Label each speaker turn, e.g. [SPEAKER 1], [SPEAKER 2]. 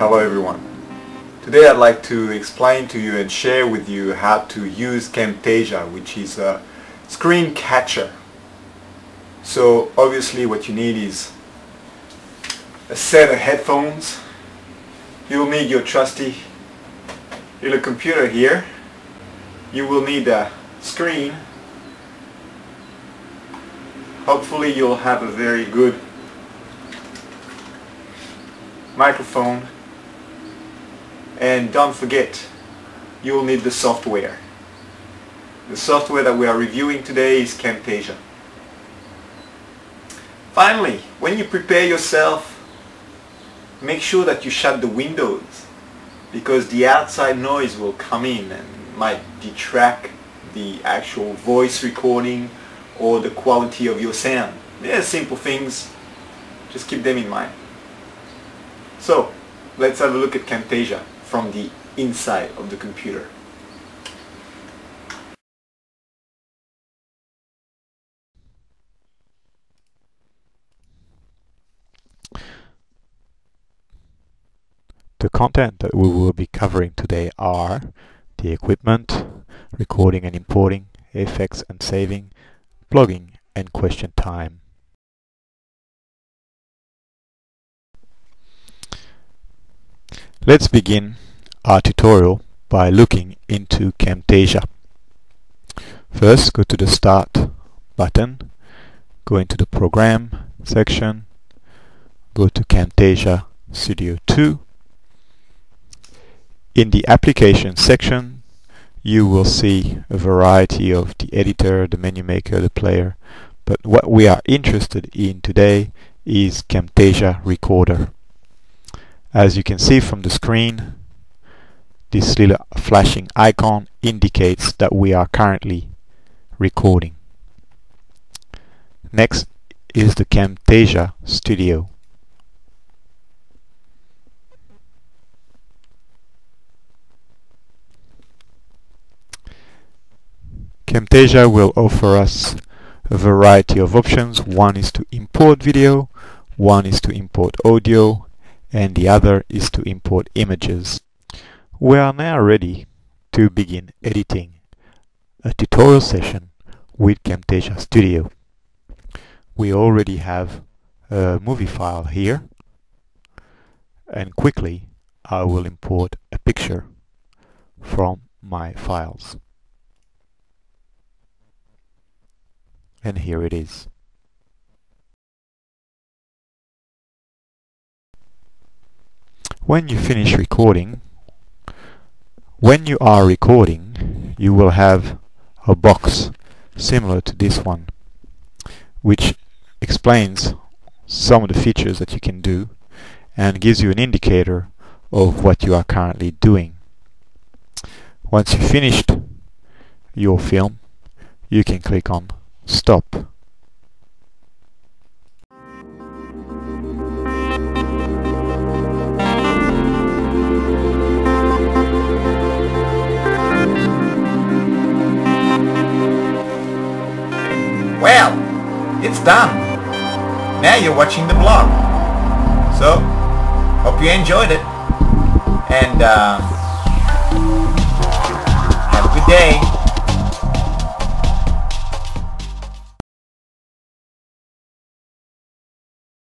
[SPEAKER 1] Hello everyone. Today I'd like to explain to you and share with you how to use Camtasia which is a screen catcher. So obviously what you need is a set of headphones. You'll need your trusty little computer here. You will need a screen. Hopefully you'll have a very good microphone and don't forget you'll need the software the software that we are reviewing today is Camtasia finally when you prepare yourself make sure that you shut the windows because the outside noise will come in and might detract the actual voice recording or the quality of your sound. They're simple things, just keep them in mind. So let's have a look at Camtasia from the inside of the computer.
[SPEAKER 2] The content that we will be covering today are the equipment, recording and importing, effects and saving, blogging and question time. Let's begin our tutorial by looking into Camtasia. First go to the Start button, go into the Program section, go to Camtasia Studio 2. In the Application section you will see a variety of the editor, the menu maker, the player, but what we are interested in today is Camtasia Recorder. As you can see from the screen, this little flashing icon indicates that we are currently recording. Next is the Camtasia Studio. Camtasia will offer us a variety of options. One is to import video, one is to import audio, and the other is to import images. We are now ready to begin editing a tutorial session with Camtasia Studio. We already have a movie file here and quickly I will import a picture from my files. And here it is. When you finish recording, when you are recording, you will have a box similar to this one, which explains some of the features that you can do and gives you an indicator of what you are currently doing. Once you've finished your film, you can click on Stop.
[SPEAKER 1] It's done. Now you're watching the blog. So, hope you enjoyed it. And uh, have a good day.